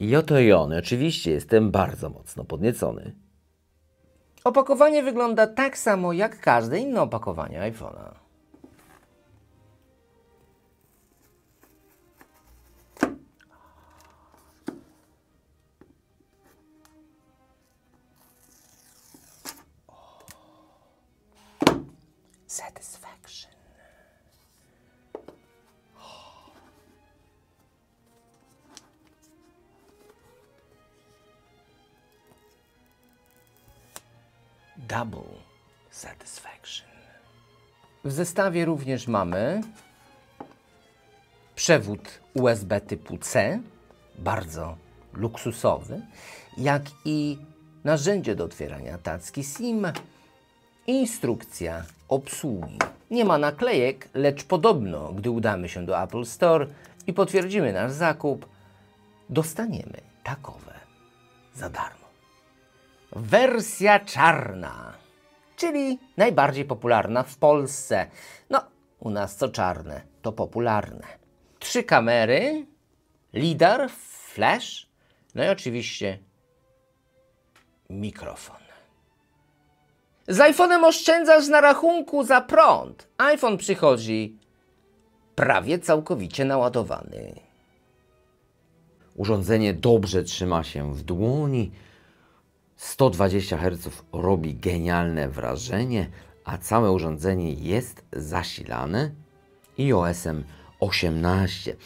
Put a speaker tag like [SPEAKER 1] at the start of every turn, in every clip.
[SPEAKER 1] I oto i on. Oczywiście jestem bardzo mocno podniecony.
[SPEAKER 2] Opakowanie wygląda tak samo jak każde inne opakowanie iPhone'a. Satisfaction. Double satisfaction. W zestawie również mamy przewód USB typu C, bardzo luksusowy, jak i narzędzie do otwierania tacki SIM, instrukcja obsługi. Nie ma naklejek, lecz podobno, gdy udamy się do Apple Store i potwierdzimy nasz zakup, dostaniemy takowe za darmo. Wersja czarna, czyli najbardziej popularna w Polsce. No, u nas co czarne, to popularne. Trzy kamery, lidar, flash, no i oczywiście mikrofon. Z iPhone'em oszczędzasz na rachunku za prąd. iPhone przychodzi prawie całkowicie naładowany.
[SPEAKER 1] Urządzenie dobrze trzyma się w dłoni. 120 Hz robi genialne wrażenie, a całe urządzenie jest zasilane iOS-em 18.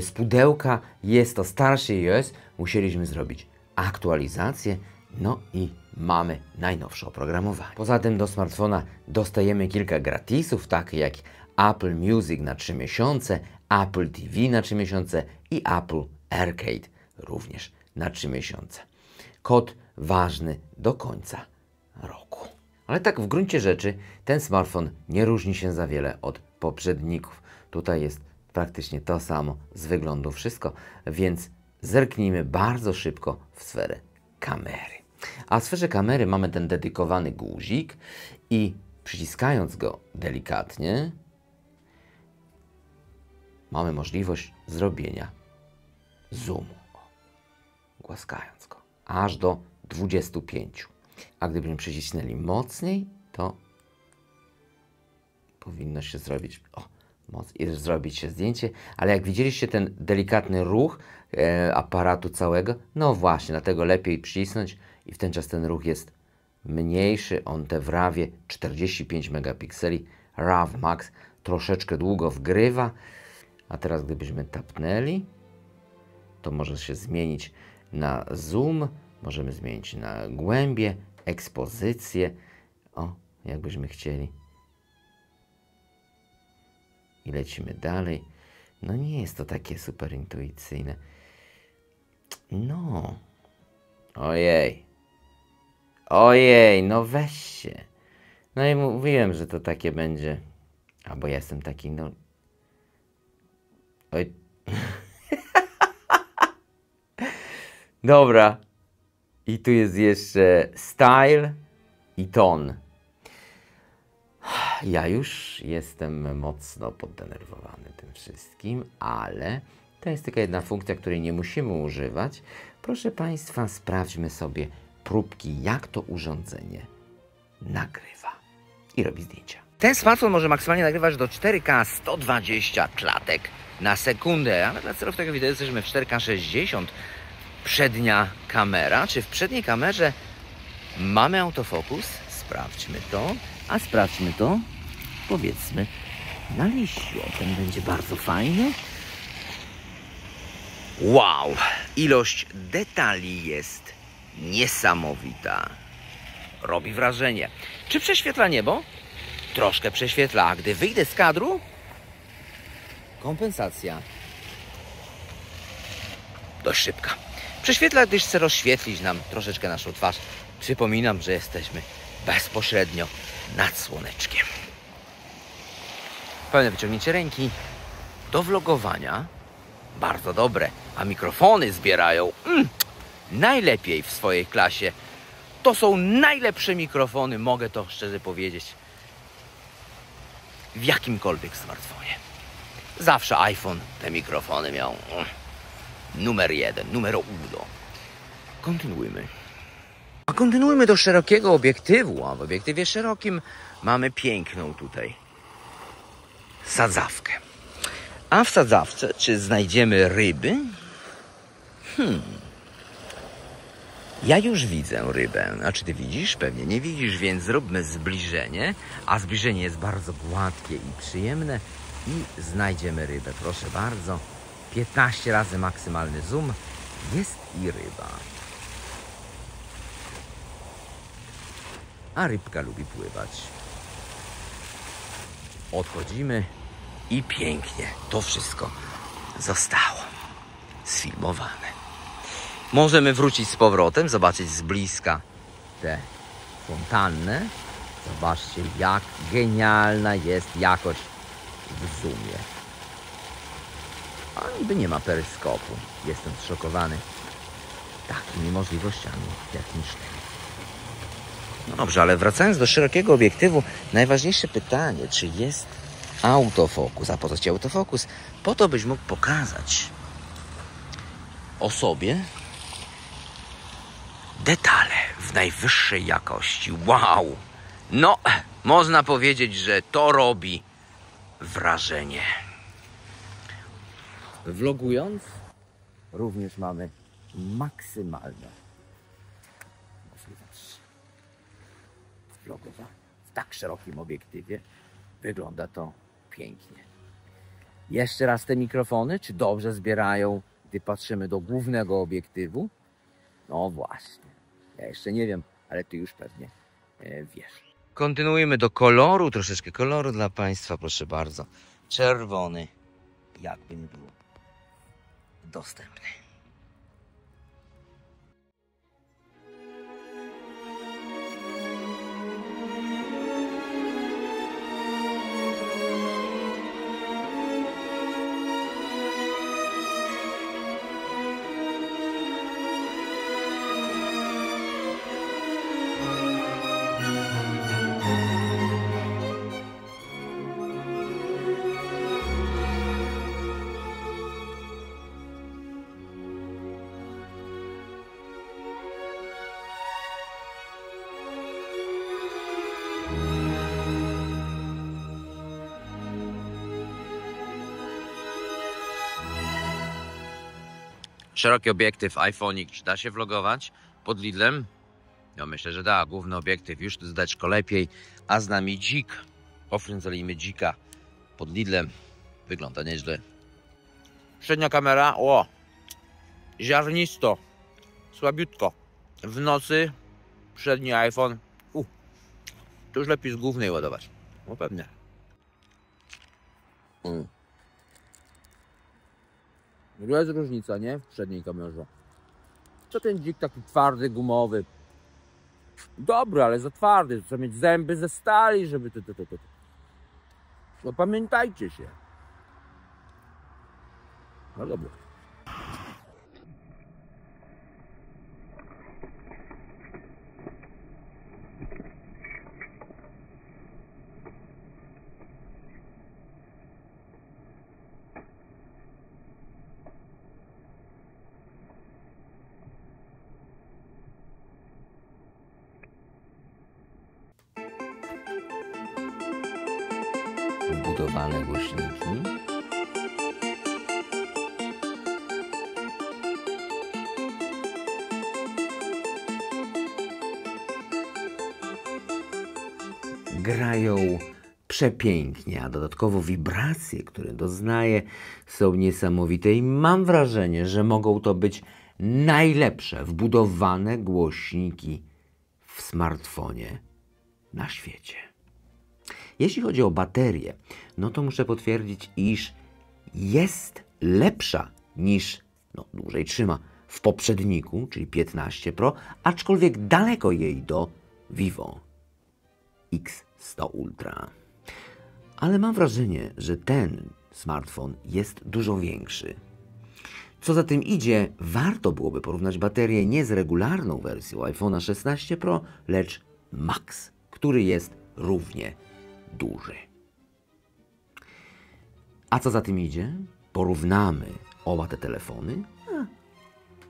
[SPEAKER 1] Z pudełka jest to starszy iOS, musieliśmy zrobić aktualizację, no i mamy najnowsze oprogramowanie. Poza tym do smartfona dostajemy kilka gratisów, takie jak Apple Music na 3 miesiące, Apple TV na 3 miesiące i Apple Arcade również na 3 miesiące. Kod ważny do końca roku. Ale tak w gruncie rzeczy ten smartfon nie różni się za wiele od poprzedników. Tutaj jest praktycznie to samo z wyglądu wszystko, więc zerknijmy bardzo szybko w sferę kamery. A w sferze kamery mamy ten dedykowany guzik i przyciskając go delikatnie mamy możliwość zrobienia zoomu. Głaskając go. Aż do 25. A gdybyśmy przycisnęli mocniej, to powinno się zrobić o, moc, i zrobić się zdjęcie, ale jak widzieliście ten delikatny ruch e, aparatu całego, no właśnie, dlatego lepiej przycisnąć i w ten czas ten ruch jest mniejszy, on te w RAWie 45 megapikseli, RAW Max troszeczkę długo wgrywa, a teraz gdybyśmy tapnęli, to może się zmienić na zoom, możemy zmienić na głębie, ekspozycję, o, jakbyśmy chcieli. I lecimy dalej. No nie jest to takie super intuicyjne. No. Ojej. Ojej, no weź się. No i mówiłem, że to takie będzie. Albo ja jestem taki, no. Oj. Dobra. I tu jest jeszcze style i ton. Ja już jestem mocno poddenerwowany tym wszystkim, ale to jest tylko jedna funkcja, której nie musimy używać. Proszę Państwa, sprawdźmy sobie próbki, jak to urządzenie nagrywa i robi zdjęcia. Ten smartfon może maksymalnie nagrywać do 4K 120 klatek na sekundę, ale dla celów tego wideo jesteśmy w 4K 60. Przednia kamera, czy w przedniej kamerze mamy autofokus? Sprawdźmy to. A sprawdźmy to, powiedzmy, na liście. Ten będzie bardzo fajny. Wow, ilość detali jest niesamowita. Robi wrażenie. Czy prześwietla niebo? Troszkę prześwietla, a gdy wyjdę z kadru, kompensacja dość szybka. Prześwietla, gdyż chce rozświetlić nam troszeczkę naszą twarz. Przypominam, że jesteśmy bezpośrednio nad słoneczkiem. Pełne wyciągnięcie ręki do vlogowania bardzo dobre, a mikrofony zbierają mm, najlepiej w swojej klasie. To są najlepsze mikrofony, mogę to szczerze powiedzieć, w jakimkolwiek smartfonie. Zawsze iPhone te mikrofony miał. mm, numer jeden, numero uno. Kontynuujmy. A kontynuujmy do szerokiego obiektywu, a w obiektywie szerokim mamy piękną tutaj sadzawkę. A w sadzawce czy znajdziemy ryby? Hmm. Ja już widzę rybę. A czy ty widzisz? Pewnie nie widzisz, więc zróbmy zbliżenie. A zbliżenie jest bardzo gładkie i przyjemne. I znajdziemy rybę. Proszę bardzo. 15 razy maksymalny zoom. Jest i ryba. A rybka lubi pływać. Odchodzimy i pięknie to wszystko zostało sfilmowane. Możemy wrócić z powrotem, zobaczyć z bliska tę fontannę. Zobaczcie, jak genialna jest jakość w zoomie. A niby nie ma peryskopu. Jestem zszokowany takimi możliwościami technicznymi. No dobrze, ale wracając do szerokiego obiektywu, najważniejsze pytanie, czy jest autofokus. A po co ci autofokus? Po to, byś mógł pokazać osobie detale w najwyższej jakości. Wow! No, można powiedzieć, że to robi wrażenie. Vlogując, również mamy maksymalne możliwości. Vlogowa w tak szerokim obiektywie wygląda to pięknie. Jeszcze raz te mikrofony, czy dobrze zbierają, gdy patrzymy do głównego obiektywu? No właśnie. Ja jeszcze nie wiem, ale ty już pewnie e, wiesz. Kontynuujemy do koloru, troszeczkę koloru dla Państwa, proszę bardzo. Czerwony, jakby nie było dostępny. Szeroki obiektyw iPhone'ik, czy da się vlogować pod Lidlem? Ja myślę, że da. Główny obiektyw już zdeczko lepiej, a z nami dzik. Ofrędzolimy dzika pod Lidlem. Wygląda nieźle. Przednia kamera, o, ziarnisto, słabiutko. W nocy przedni iPhone, u, to już lepiej z głównej ładować. No pewnie. Mm. To jest różnica, nie? W przedniej kamerze. Co ten dzik taki twardy, gumowy? Dobry, ale za twardy. Trzeba mieć zęby ze stali, żeby to, to, to, to. No pamiętajcie się. No dobra. Wbudowane głośniki. grają przepięknie, a dodatkowo wibracje, które doznaję, są niesamowite i mam wrażenie, że mogą to być najlepsze wbudowane głośniki w smartfonie na świecie. Jeśli chodzi o baterię, no to muszę potwierdzić, iż jest lepsza niż, no dłużej trzyma, w poprzedniku, czyli 15 Pro, aczkolwiek daleko jej do Vivo X100 Ultra. Ale mam wrażenie, że ten smartfon jest dużo większy. Co za tym idzie, warto byłoby porównać baterię nie z regularną wersją iPhone'a 16 Pro, lecz Max, który jest równie duży. A co za tym idzie? Porównamy oba te telefony. A,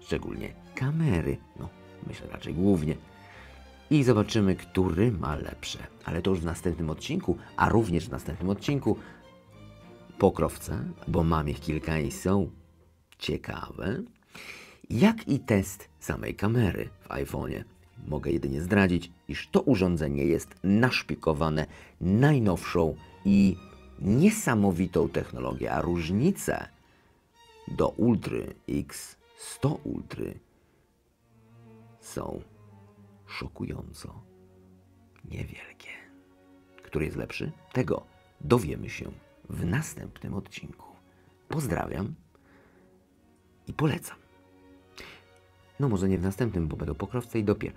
[SPEAKER 1] szczególnie kamery. No, myślę raczej głównie. I zobaczymy, który ma lepsze. Ale to już w następnym odcinku, a również w następnym odcinku pokrowce, bo mam ich kilka i są ciekawe, jak i test samej kamery w iPhone'ie. Mogę jedynie zdradzić, iż to urządzenie jest naszpikowane najnowszą i niesamowitą technologią, a różnice do Ultry X100 Ultry są szokująco niewielkie. Który jest lepszy? Tego dowiemy się w następnym odcinku. Pozdrawiam i polecam. No może nie w następnym, bo będą pokrowce i dopiero.